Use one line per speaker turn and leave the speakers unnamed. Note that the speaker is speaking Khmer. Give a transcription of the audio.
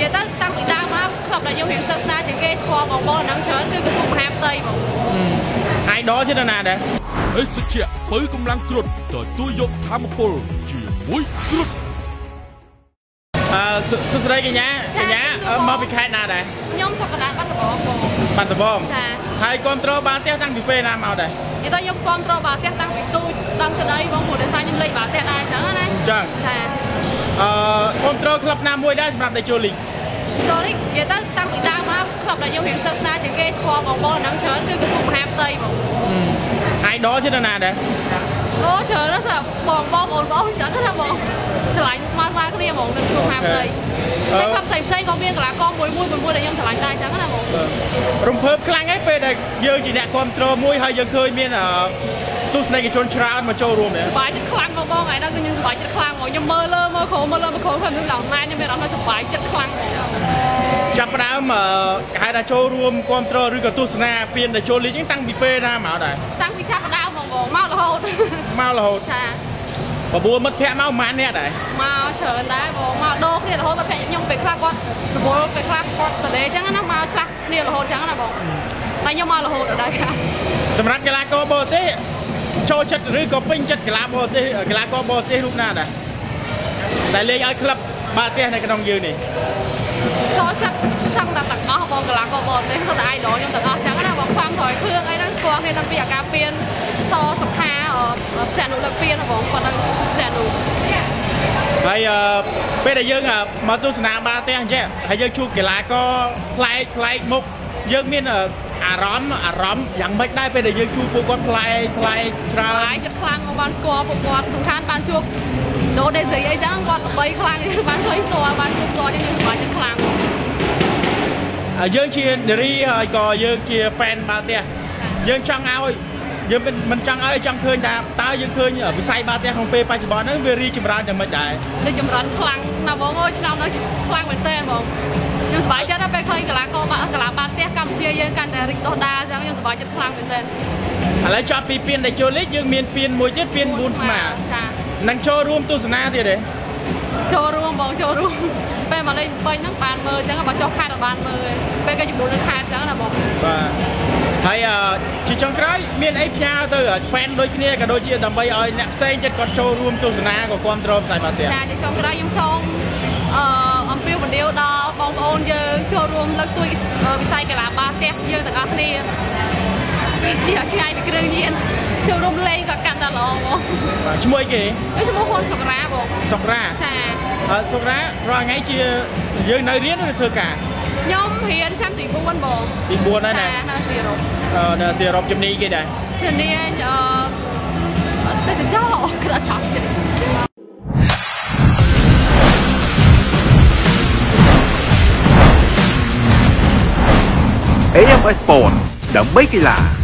និយាយទៅតាំងពីដើមមកក្លឹបដែលខ្ញុំរៀនសិក្សាជាងគេស្គាល់បងប្អូនហ្នឹងច្រើនគឺក្រសួងមហាផ្ទៃបង
អាយដលជានរណាដែរ
ភេសជ្ជៈបើកម្លាំងគ្រុតទទួលយកធម្មពលជាមួយគ្រុត
អឺសសួស្តីកញ្ញាកញ្ញាអឺមកពីខេត្តណាដែរ
ខ្ញុំសុខកណ្ដាលបាត់ដំបងបង
បាត់ដំបង
ចា
ហើយគ្រប់ត្រូលបានផ្ទះតាំងពីពេលណាមកដែរ
និយាយទៅខ្ញុំគ្រប់គ្រងបាល់ផ្ទះតាំងពីទូចដល់ក្តីបងព្រោះដោយសារខ្ញុំលេងបាល់ផ្ទះដែរអញ្ចឹងណា
អញ្ចឹង
ចា
អឺគ្រប់ត្រូលក្លឹបណាមួយដែរសម្រាប់តេជូលីក
ចូលនេះនិយាយទៅតាំងពីដើមមកក្លឹបដែលខ្ញុំរៀនសិក្សាជាងគេស្គាល់បងប្អូនហ្នឹងច្រើនគឺក្រសួងមហាផ្ទៃបង
អាយដលជានរណាដែរ
អូច្រើនណាស់សាបងបងបងបងអញ្ចឹងណាបងឆ្លាញ់ស្មើស្មើគ្នាហ្មងនឹងក្រសួងមហាផ្ទៃតែក្លឹបផ្សេងផ្សេងៗក៏មានកីឡាករមួយមួយមួយមួយដែលខ្ញុំឆ្លាញ់ដែរអញ្ចឹងណាបង
រំភើបខ្លាំងហើយពេលដែលយើងជាអ្នកគ្រប់ត្រូលមួយហើយយើងឃើញមានអឺ ទស្សនិកជនច្រើនមកចូលរួមដែរ
សប្បាយចិត្តខ្លាំងបងបងថ្ងៃហ្នឹងគឺខ្ញុំសប្បាយចិត្តខ្លាំងហ្មងខ្ញុំមើលលើមើលក្រោមមើលលើមើលក្រោមខ្ញុំឡើងម៉ែខ្ញុំមានអារម្មណ៍ថាសប្បាយចិត្តខ្លាំងហ្មង
ចាប់ផ្ដើមអឺគេហៅថាចូលរួមគ្រប់ត្រូលឬក៏ទស្សនាពានតេជូលីកហ្នឹងតាំងពីពេលណាមកដែរ
តាំងពីចាប់ផ្ដើមហ្មងបងមករហូត
មករហូត
ចា
បបួលមិត្តភ័ក្តិមកប្រហែលអ្នកដែរ
មកច្រើនដែរបងមកដូរគ្នារហូតមកភ័ក្រខ្ញុំពេលខ្លះគាត់រវល់ពេលខ្លះគាត់តដេអញ្ចឹងណាមកឆ្លាស់គ្នារហូតអញ្ចឹងណាបងតែខ្ញុំមករហូតដល់ដែរค่ะ
សម្រាប់កីឡាករបរទេស ចូលចិត្តឬក៏ពេញចិត្តកីឡាបរទេសកីឡាករបរទេសរូបណាដែរដែលលេងឲ្យក្លឹបបាល់ទះនៅក្នុងយើងនេះ
ចូលចិត្តសឹងតែទាំងអស់បងកីឡាករបរទេសគាត់តែ idol ខ្ញុំទាំងអស់អញ្ចឹងណាបងខ្វាំក្រោយគ្រឿងអីហ្នឹងស្គាល់គ្នាតាំងពីអាការពៀនសសុខាអផ្ទះនុលើកពៀនបងគាត់នឹងផ្ទះនុ
ហើយអឺពេលដែលយើងអឺមកទស្សនាបាល់ទះអញ្ចឹងហើយយើងជួបកីឡាករប្លែកប្លែកមុខ យើងមានអឺអារម្មណ៍អារម្មណ៍យ៉ាងម៉េចដែរពេលដែលយើងជួបពួកគាត់ប្លែកប្លែកច្រើ
ឆ្លា
ន
យចិត្តខ្លាំងមកបានស្គាល់ពួកគាត់សំខាន់បានជួបដូដេស៊ីអីចឹងគាត់ល្បីខ្លាំងបានឃើញផ្ទាល់បានជួបគាត់ចឹងខ្ញុំសប្បាយចិត្តខ្លាំង
ហើយយើងជានារីហើយក៏យើងជាហ្វេនបាល់ទះយើងចង់ឲ្យ យើងមិនមិនចង់ឲ្យចង់ឃើញថាតើយើងឃើញវិស័យបាល់ទះក្នុងពេលបច្ចុប្បន្នហ្នឹងវារីកចម្រើនយ៉ាងម៉េចដែរ
ដូចចម្រើនខ្លាំងណាស់បងអើយឆ្នាំនេះខ្លាំងមែនទែនបងខ្ញុំសប្បាយចិត្តណាស់ពេលឃើញកីឡាករបាល់កីឡាបាល់ទះកម្ពុជាយើងកាន់តែរីកដុះដាលអញ្ចឹងខ្ញុំសប្បាយចិត្តខ្លាំងមែនទែន
ឥឡូវចប់ពីពៀនតេជូលីកយើងមានពៀនមួយទៀតពៀន4ស្មា
ចា
នឹងចូលរួមទស្សនាទៀតទេ
ចូលរួមបងចូលរួមពេលមកលេងពេញហ្នឹងបានមើលអញ្ចឹងបើចុះខេត្តក៏បានមើលពេលគេជំនួសនៅខេត្តអញ្ចឹងណាបង
បាទហើយអឺជាចុងក្រោយមានអីផ្ញើទៅហ្វេនដូចគ្នាក៏ដូចជាដើម្បីឲ្យអ្នកផ្សេងទៀតគាត់ចូលរួមទស្សនាក៏គ្រប់គ្រងផ្សាយបាល់ទះ
ចាជាចុងក្រោយខ្ញុំសូមអឺអំពាវនាវដល់បងប្អូនយើងចូលរួមលើកស្ទួយវិស័យកីឡាបាល់ទះយើងទាំងអស់គ្នាជាឆ្ងាយពីគ្រឿងញៀនចូលរួមលេងក៏កាន់តែល្អបង
បាទឈ្មោះអីគេ
ខ្ញុំឈ្មោះហ៊ុនសុករាបង
សុករា
ចា
អឺសុករារាល់ថ្ងៃជាយើងនៅរៀនឬធ្វើការ
ខ្ញុំរៀនឆ្នាំទី4បង
ទី4ហើយណា
ចានៅទីរ៉ុប
អឺនៅទីអឺរ៉ុបជំនាញគេដែរ
ជំនាញអឺតែចោលគឺអត់ចប់ទេ
AFS Sport ដើម្បីកីឡា